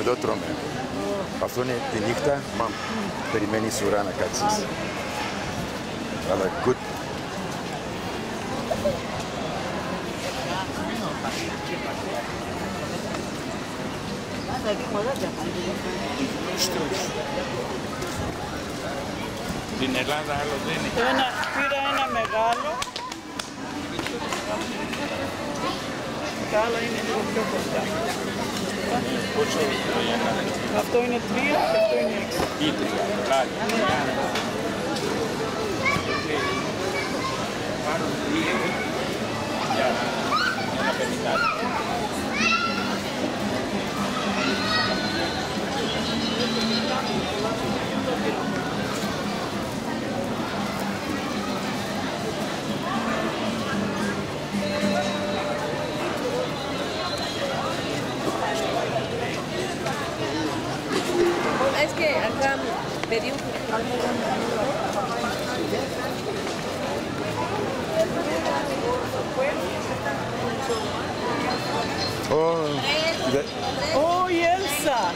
Εδώ τρώμε. Αυτό είναι τη νύχτα, μα περιμένει η σουρά να κάτσεις. Αλλά good. Στην Ελλάδα άλλο δεν είναι. τα άλλα είναι λίγο πιο κοντά. Αυτό είναι 3 και αυτό είναι 6. Ή 3, que acá me dio Oh, oh y Elsa.